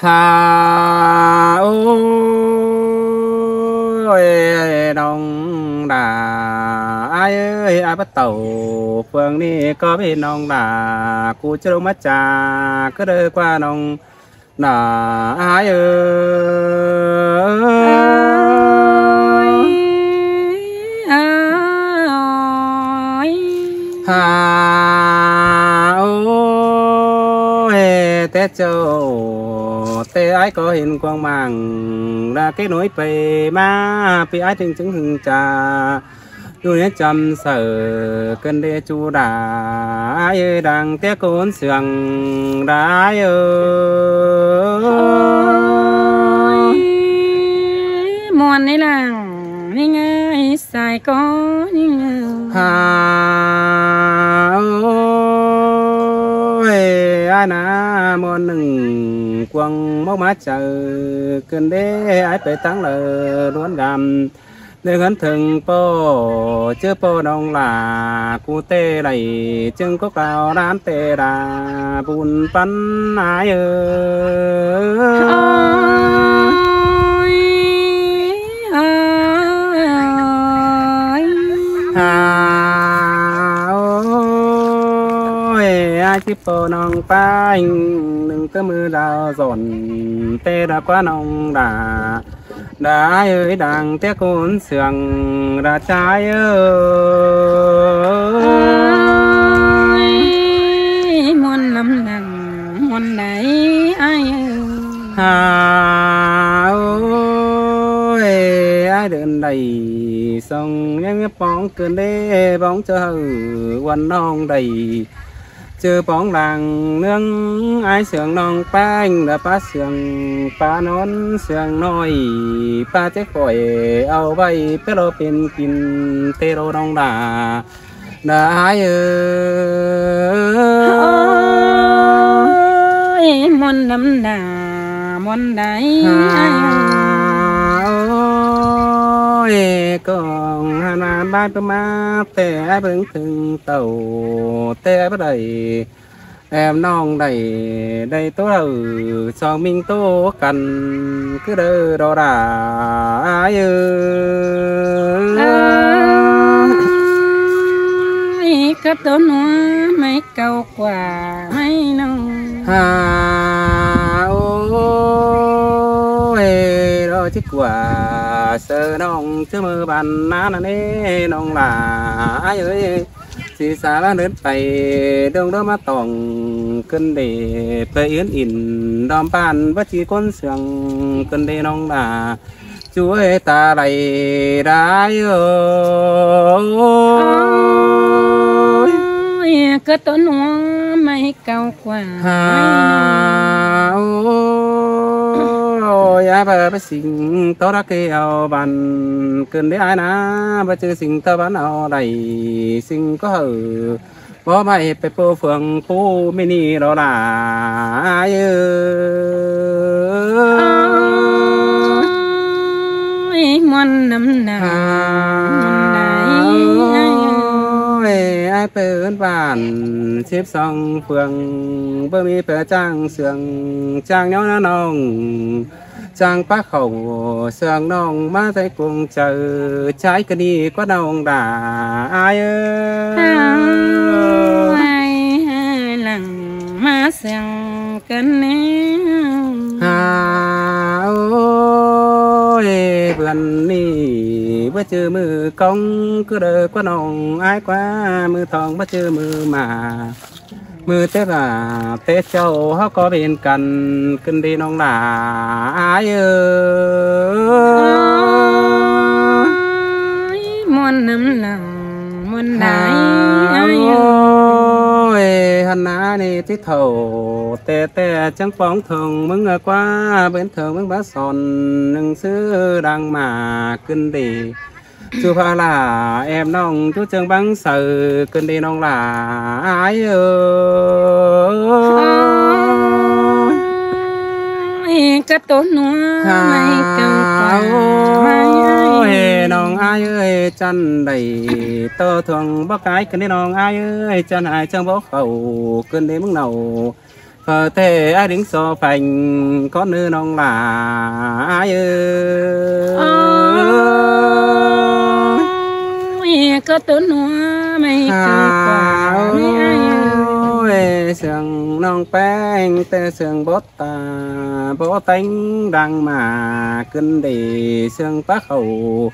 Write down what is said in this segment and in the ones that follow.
hà ôi đông đà ai ơi ai bắt tàu phương đi có biết nông đà cú chưa mất trà cứ đưa qua nông đà ai ơi hà ôi tết châu tê ai có hình quang mang ra cái nối về ma. Bị ai từng chứng hừng trà tôi chăm sợ cơn đê chu đà. Ai ơi đang té cốn sườn đá ơi. Muôn ấy là nhưng ai sai có nhưng hà ơi ai na muôn nừng quăng móc mát chờ cơn đế ai phải tăng lờ đoán gầm nếu hắn thường po chưa po đông là cu tê này chân có cao đám tê đà bùn bắn ái ơi ai chỉ po nong pa đừng có mưa đào giòn tê đã quá nong đà. Đã ơi đang té côn sườn đã trái ơi. Muôn lắm đằng muôn đấy ai hà ơi ai đừng đầy sông em bóng cơn đê bóng chờ quần non đầy chưa bóng làng nương. Ai sườn non pa anh đã pa sườn pa nón sườn nói pa chết khỏi ao bay pe lo pin pin tê rô đông đà. Đã ai ơi muôn lắm đà muôn đấy ai ơi còn hà ba ba ma tè bưng từng tàu tè bắt đầy em non đầy đầy tố đầu cho mình tố cần cứ đỡ đó đà ai ơi cất tố nó mấy câu quả quả sơ nong chứ mơ bàn ná nà nê nong là ai ơi. Xì xa lá nước tay đông đó má tòng cân để tây yến in đom bàn bất chỉ con sườn cân để nong là chúa ta đầy đái ơi ơi cất tố nó mấy câu quả hà ôi ai bà bà sinh tao đã kêu ao bàn cơn đấy ai na bà chưa sinh tao bán ao đầy sinh có hở. Bố mày phải bố phường phố mini đó là ai ơi muôn năm nào. Ai ơi ai bớn bàn xếp xong phường bơ mi bơ trang sườn trang nhau nó nồng trang bác khẩu sườn nồng má thấy cùng chờ trái cái đi có nồng đà ai ơi ai hai lần má sang cân nè hà ôi vườn nì bữa mưa công cứ đợi có nồng ai quá mưa thòng bữa trưa mưa mà. Mưa tết là tết châu họ có bên cần kinh đi nông là ai ơi muôn năm lần muôn đại ai ôi hắn ná ni tí thầu tê tê chẳng bóng thường mừng qua bên thường mừng bá sòn nâng sư đang mà kinh đi. Chú pha là em nong chú chân bắn sờ kinh đi nong là ai ơi? Cất tố nó mấy câu quả mấy ai nong ai ơi chân đầy tơ thường bác cái kinh đi nong ai ơi chân ai chân bó khẩu kinh đi mức nào phờ thế ai đứng so phành có nữ nông là ai ơi ôi có tốn hoa mày cầu quả mấy ai ơi ôi sườn non bánh tê sườn bốt ta bố tánh đăng mà kinh đi sườn bác hầu.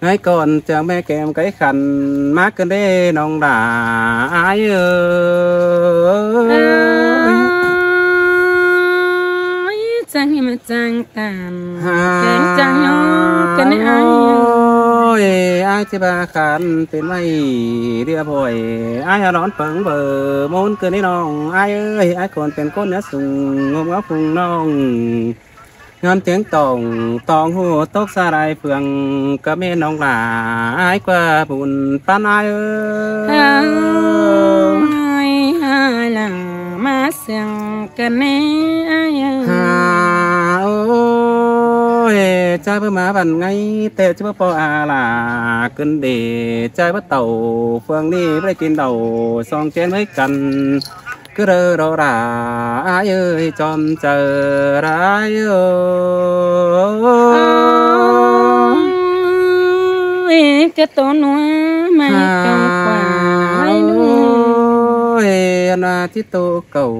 Ngay còn chẳng mẹ kèm cái khăn má kinh đê nông đà ai ơi ôi chẳng tàn kèm chẳng nhau cái này ai ôi ai chỉ ba khăn tên mày địa bồi ai ở đón phấn bờ môn cứ đi nong ai ơi ai còn tên con nữa sùng ngôm áo phùng nong ngâm tiếng tòng tòng hồ tốc xa đại phường có mê nong là ai qua bùn pan ai ơi ai là má sang cái này ôi trai bơ má bàn ngay tệ chứ bơ po à là cơn để trai bắt tàu. Phương đi với trên đầu xong chén với cần cứ rơ đó là ai ơi chom chờ ai ôi cái tổ nó mày cầu quả ai nuôi ôi na chỉ tô cầu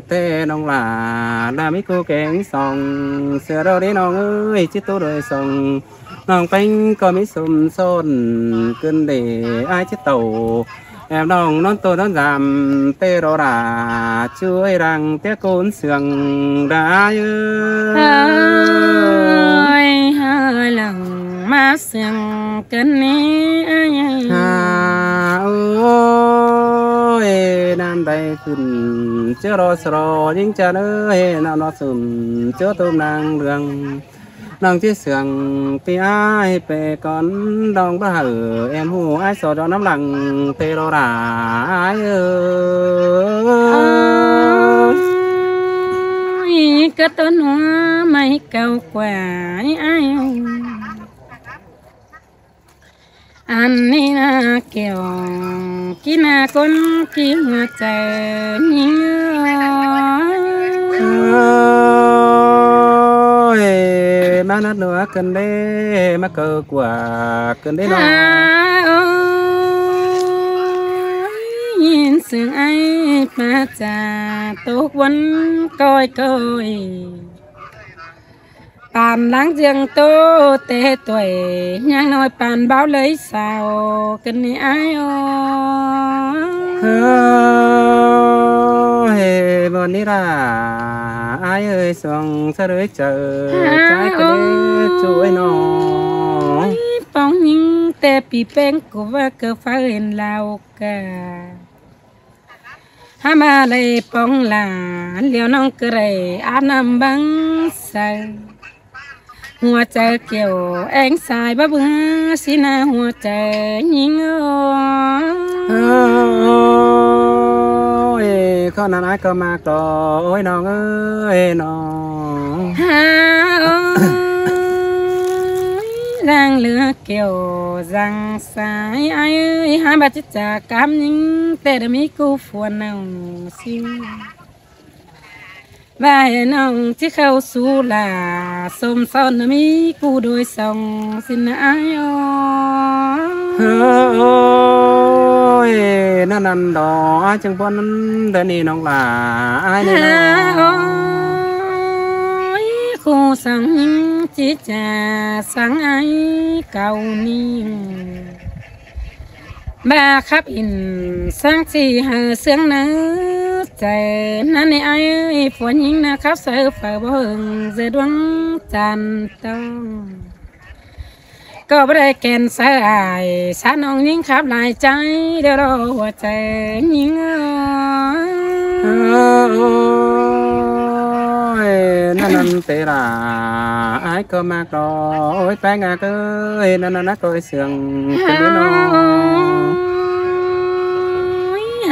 tê nông là là mấy cô kén sòng. Xưa đâu đấy nong ơi chỉ tô đời sòng nong bánh có mấy xùm xôn cơn để ai chết tàu. Em nong non tô non giảm tê đó là chuối rằng té côn sườn. Đã ơi. Ôi hai lần má sang cái này ai ơi à ôi nam đây khuyên chưa lo sờ những cha ơi nào nó sùm chưa tôm nàng đường. Nàng chiếc sườn thì ai về con đông ba hử em hù ai sờ cho nắm lặng tê đó đà ai ơi cái tổ hoa mày cầu quả ai ơi anh đi na kiểu kia na con kia chờ ơi má nát nữa cần đê má cờ quả cần đê nó nhìn sương ai mà cha tốt vẫn coi coi bàn láng giềng tô tê tuổi nhang nói bàn báo lấy sao cần ni ai ơi bọn đi là ai ơi xuống sao đấy chờ trái cái chuối nó bóng những tê bị bén của và cơ phá hình lao cả hà mà lấy bóng là liều nông cơ rầy ăn hoa chờ kiểu anh xài bắp bữa xin hoa chờ nhìn ơi con nào ai cơ mà có ôi nó ơi ơi đang lửa kiểu răng sai ai ơi hai bà chết chả cam những tê đâm ý cô phuan nào xin khắp sợ phải bỏ hừng giờ đoán tràn tông có bữa đây kèn sợ ai khắp lại trái đều đâu hoa trời những ơi nó nằm là ai cơ mà có ôi bé ngà ơi nó nó nó coi sườn cái đứa nó hà mà mi lại mấy ai trà xuống những câu này cần ปีก็จริงบ่ได้ปองหลามิงน้องแต่ไม่นังสาวเสนาเอ้ยหาบ้านแต่ปีลาแกงใส่แป้งนี่นะเป็นแต่เบาเมืองฟ้าสะบลอเป็นแลนอย่าดอกอ้ายอ๋อ โอ้ยนั่นนั่นดอด่าอายเนื้อดังเตี้ยคนเสียงอายเนื้อน้อ เป็นแต่แทนอยู่เหนือนะบ่เรานั้นแป้งเบาสองคนเฮาจะแห่เป็นแก่เท่า เสียเรามาป้องทอง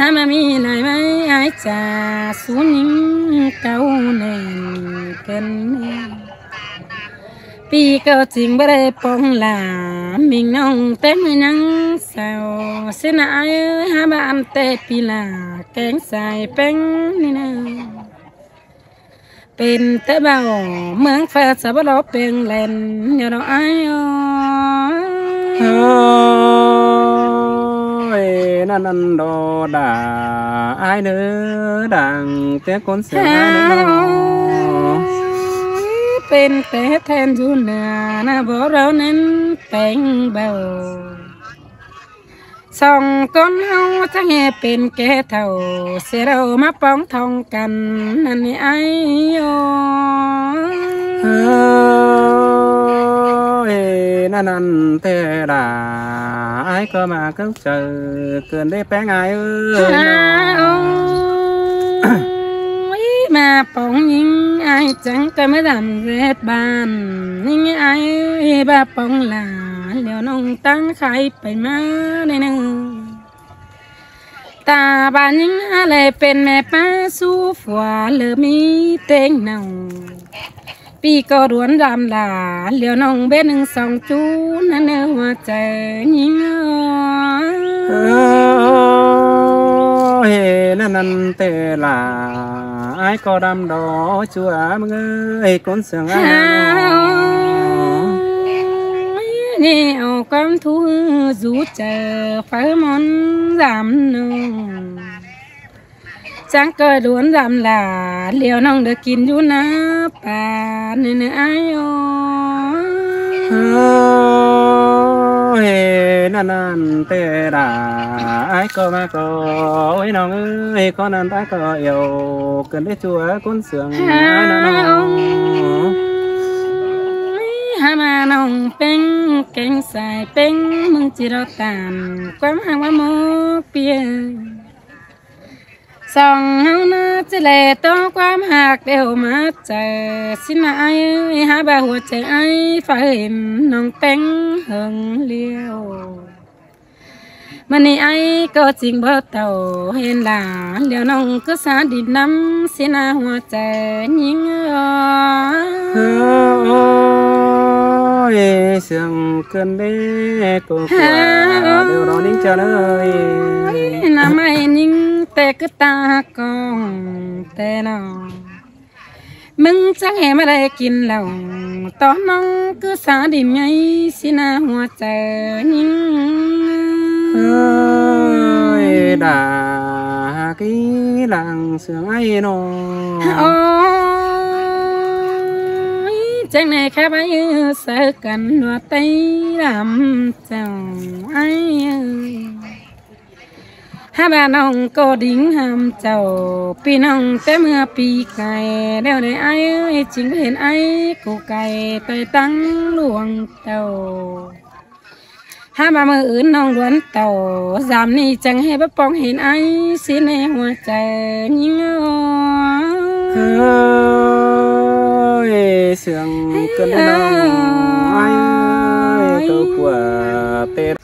กันนั่นนี่ไอ้โย เฮ้ยนั่นนั่นเตี้ยด่าอายก็มาเข้าเจอเกินได้แป้งอายเอ้ย อ้า น้อ วมาป้องยิงไอ้จังก็ไม่ดำเร็ดบานยิงไอ้บ้าป้องหลาเดี๋ยวน้อ nan nan đò đà ai nữa đàng té con sẻ ai nữa tên té then du nè na bỏ rau nên tên bầu. Song con hao thang hè bên kẻ thầu sẽ đâu mà bóng thông cần nên ai ô na nan te là ai cơ mà cứ chờ cần đi bé ai ơi. Mà phong những ai chẳng cái mới làm ghét bàn. Những ai ba phong là liệu nông tăng khai phải má đây nè. Ta bà những ai lại bên mẹ ba su phòa lỡ mi tên nào pi có đuôn đam là liều nông bên nâng sông chú nà nơ hoa trẻ nhí ờ, hề nà năn là ai có đam đó chú á mơ ơi con sướng á nèo thu rú chờ phải món giảm nồng sáng cơ đốn làm là liều nông được kín rú ná bà nên nữa ai ô. Hề nan nan tê đà ai cơ mà cơ ôi nông ơi con nan ta cơ yêu cần để chúa con sướng mà nông bên cánh xài bên mừng chỉ đâu tàn quắm hàng quá mô bia song hao na chỉ lệ to quan hạc đều mà chờ xin ai há bà hồ chờ ai phải nong nông bánh hương liêu mà này ai có chính bơ tàu hên là liều nong cứ xa đi năm. Xin à hoa chờ những ôi sương cơn đê cô quả. đều đó nín chờ ơi. là mày nín tê cứ ta con tê nào mừng chẳng em ở đây kín lòng tỏ nông cứ xa điểm ngay xin à hoa chờ nhưng ơi đã cái làng sương ai nó chẳng này khá bấy sợ cần nửa tay làm chồng ai ơi. Hai bà nông cô đính hàm chầu, pi nông té mưa pi cày. Đeo để ai ơi, chính hiền ai, cụ cày tay tăng luồng tàu. Hai bà mơ ướn nông luận tàu giảm ni chẳng hề bắp bóng hiện ai, xin em hoa trời nhưng ơi sương cơn à. đau ai ơi câu của tên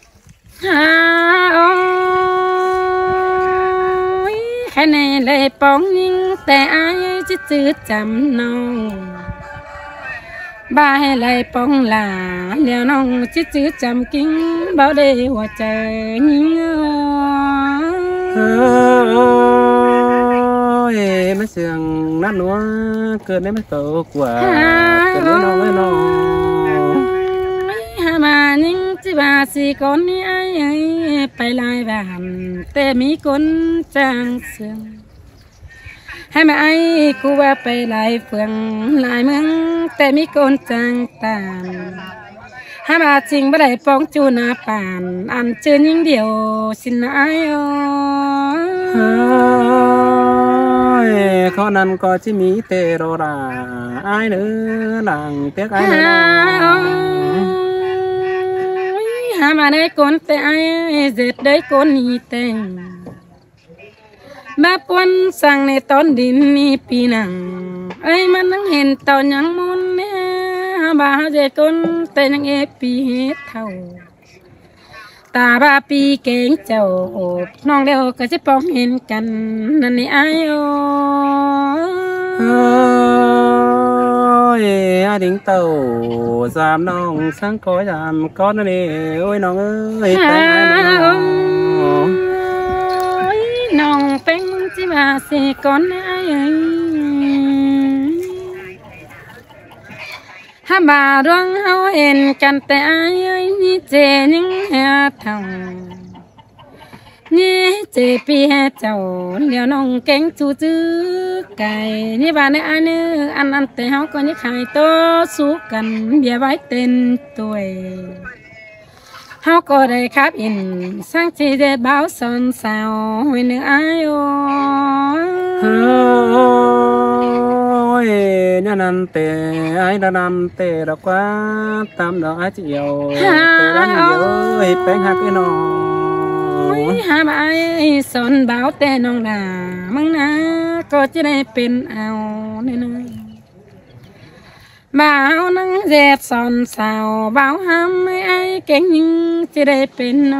ôi khẽ này lại bóng nhưng tè ai chứ chứ chấm nâu ba hay lại bóng là liều nông chứ chứ chấm kinh bao đây hoa trời nhưng ơi ม่เสียงนั่นนัวเกินได้ไม่โตกว่าเกินดน้องไอ้น้องหามานิ่งจีบาสีคนนี้ไอ้ไปลายบบแต่มีคนจางเสียงให้มาไอ้กูว่าไปหลายเฟืองหลายเมืองแต่มีคนจางตามหามาจริงไม่ได้ป้องจูนาป่าน อันเจอยิ่งเดียวสินไอ้ ơi khó năn có chí mỹ tê rô là ai nữa làng tiếc ai nữa hà mà đây con tê ai, dệt đấy con nhị tê. Ba quân sang này tốn đến ni pi nàng ai mà nắng hẹn tàu nhắn môn nè. Bà dệt con tê nhắn ép pi hết thầu ta ba pi keng chào nong leo cái chế bóng hiền cần năn nỉ ai ơi ai đỉnh tàu giảm nong sáng có giảm con nè. Ôi nong ơi nong. bánh chỉ mà sẽ con ai ơi ha bà đoan hao hèn cằn tay ai ơi như chè những hà thòng như chè pi hà chầu liều nong cánh chú chứ cài như bà này ai nữa ăn ăn tay hao có những khai to su cần bia bái tên tuổi hao có đây khắp in, sang chỉ để báo son sao hồi nữa ai ô nhà nằm tề ai đã nằm tề đã quá tam đó ai chịu tề đã nhiều ơi bánh hạt cái ha bà ai son báo tên nong là măng na có chỉ đây bên ao nên ơi báo nắng dẹp son sao báo ham ai kén nhưng chỉ đây bên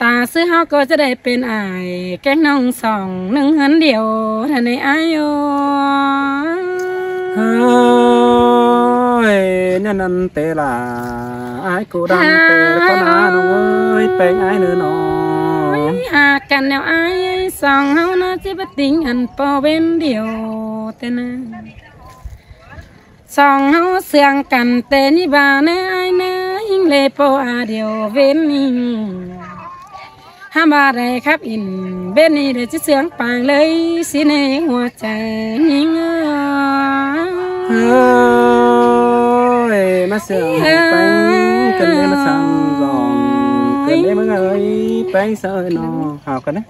nó taซื้อเฮาก็จะได้เป็นอายแกงน้องสองหนึ่งหันเดียวท่านในอายโย ôi nhà nằm tề là ai cũng đam tề có ná nó ơi bánh ai nữa nó หากกันแล้วอายสองเฮาน่าจะบ่ติงอันปอเว้นเดียวแต่นะสองเฮาเสื่องกันแต่นี่บาเนะอายเนะหิงเลโปอาเดียวเว้นนี่ ham ba đây khắp in bên này để chiếc sướng bằng lấy xin này hoa trời nhìn ơi mà sướng. Bằng, cần đây mà sang giòn. cần em ngơi, bằng sợ nó hào cần đấy.